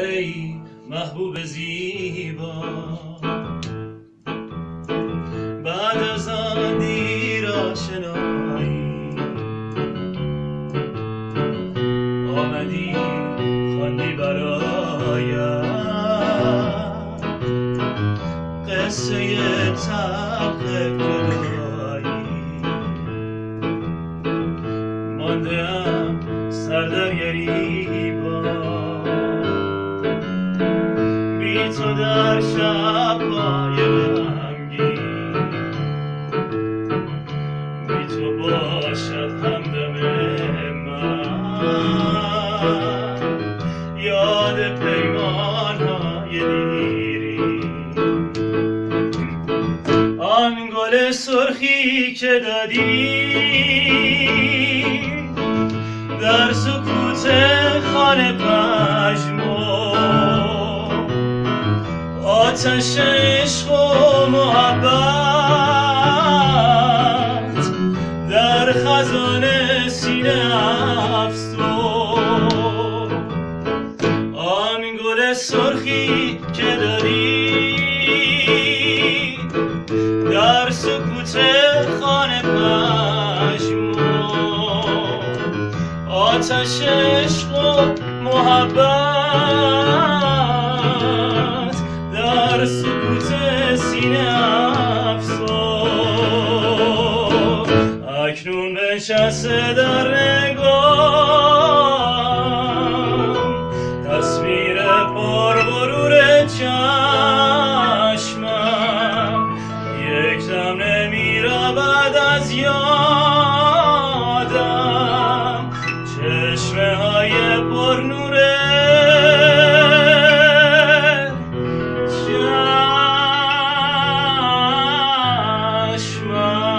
ای محبوب زیبا. بعد از آن دیر آشنایی آمدی خواندی برایم قصه تلخ ام سر در گریبان بی تو در شبهای غمگین بی تو باشد همدم من. یاد پیمان های دیری. آن گل سرخی که دادی در سکوت خانه پشمو آتش عشق و محبت در خزان سینه افسون. آن گل سرخی که داری در سکوت خانه پشمو آتش عشق و محبت نشسته در نگاه تصویر پر برور چشمم. یک دم نمی بعد از یادم. چشمه های پر نوره چشمم.